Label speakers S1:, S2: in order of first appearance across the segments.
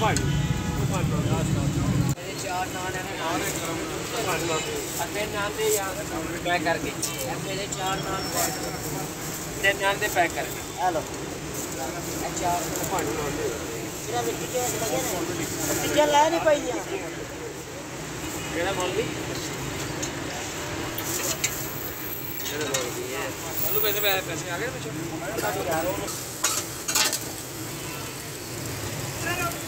S1: ਭਾਜੀ
S2: ਚਾਰ ਨਾਨ ਹੈ ਨਾਨ ਅਤੇ ਨਾਨ ਦੇ ਯਾਰ ਪੈਕ ਕਰਕੇ ਮੇਰੇ ਚਾਰ ਨਾਨ ਤੇ ਨਾਨ ਦੇ ਪੈਕ ਕਰਕੇ ਆ ਲਓ ਇਹ ਚਾਰ ਭਾਂਡੇ ਨਾਨ ਦੇ ਇਹਦਾ ਵਿੱਚ ਕੀ ਲੱਗੇ ਨੇ ਚੀਜ਼ਾਂ ਲੈ ਨਹੀਂ ਪਾਈਆਂ ਕਿਹੜਾ ਮੌਲਵੀ ਕਿਹੜਾ ਮੌਲਵੀ ਹੈ
S1: ਚਲੋ ਪੈਸੇ ਪੈਸੇ ਆ ਗਏ ਪਿੱਛੇ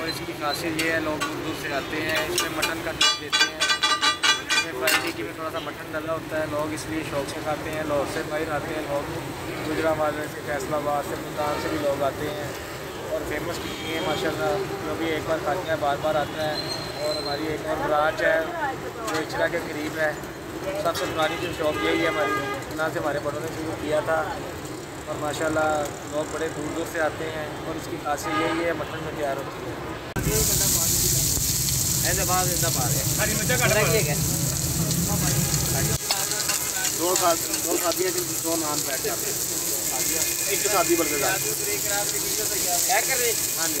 S3: और इसकी खासियत ये है, लोग दूर दूर से आते हैं। इसमें मटन का टेस्ट देते हैं। टिक्की में थोड़ा सा मटन डला होता है। लोग इसलिए शौक से खाते हैं लाहौर से बाहर आते हैं। लोग गुजराबाद से फैसलाबाद से मुल्तान से भी लोग आते हैं। और फ़ेमस टिक्की है माशाल्लाह। जो भी एक बार खाते हैं बार बार आते हैं। और हमारी एक और ब्रांच है जो इचरा के करीब है। सबसे पुरानी जो शॉप यही है हमारी। ना से हमारे बड़ों ने शुरू किया था। और माशाला लोग बड़े दूर दूर से आते हैं। और इसकी खासियत यही है मटन में तैयार होती है।
S1: हैदराबाद हैदराबाद
S2: है।
S3: दो साथ दो शादी दो नाम बैठ जाते हैं। एक शादी गया
S2: कर रहे
S3: हाँ जी।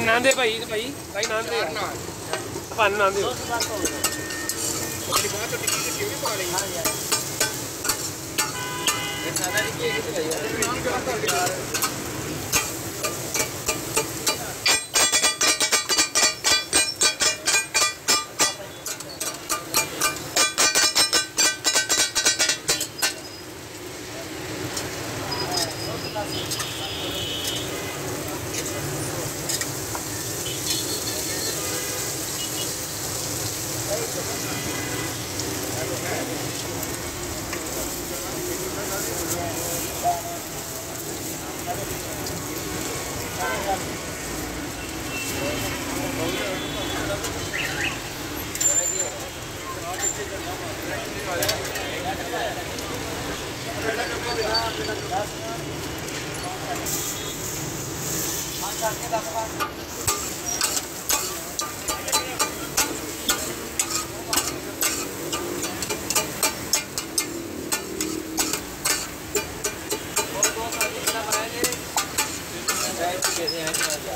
S1: ਨਾਂ ਦੇ ਭਾਈ ਭਾਈ ਭਾਈ ਨਾਂ ਦੇ ਭੰਨ ਨਾਂ ਦੇ
S2: ਬੜੀ ਬਾਤ ਟਿੱਕੀ ਦੀ ਕਿਵੇਂ
S3: ਪਾਣੀ ਇਹ ਸਾਡਾ ਵੀ ਕੀ ਕਿਤੇ ਯਾਰ करके दस बार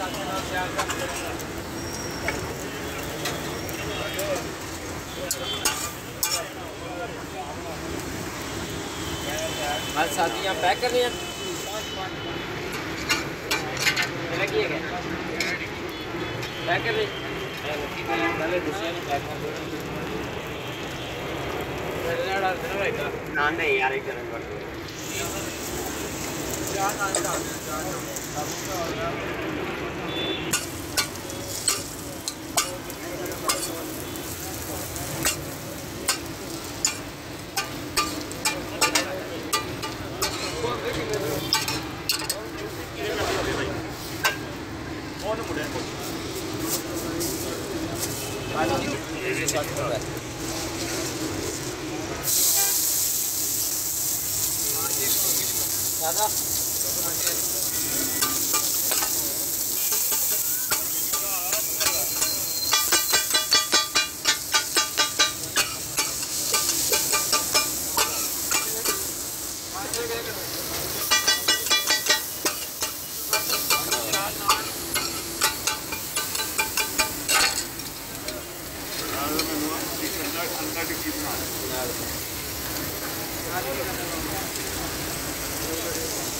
S3: मेरा की है पैक कर रहे ने पैक कर दिया ना नहीं यार, एक जन कर ज़्यादा। रोटी के अंडा नान के लिए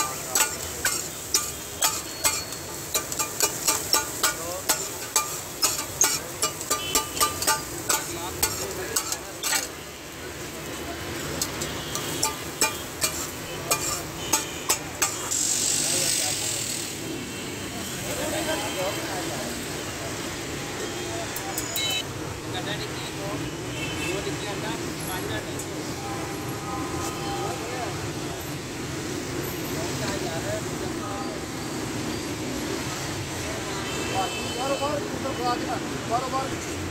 S3: चल बार बार हो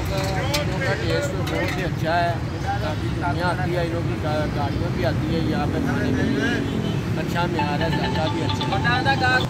S4: टेस्ट बहुत ही अच्छा है काफ़ी दुनिया आती है हीरो की गा- गाड़ियों भी आती है यहाँ पे खाने लिए अच्छा म्यार है। ज़्यादा भी अच्छा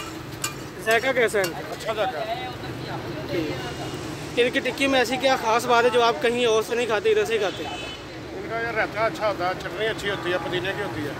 S5: जायका कैसा है
S6: अच्छा जगह
S5: इनकी टिक्की में ऐसी क्या खास बात है जो आप कहीं और से नहीं खाते इधर से ही खाते?
S6: इनका यार रहता अच्छा होता है चटनी अच्छी होती है पुदीने की होती है।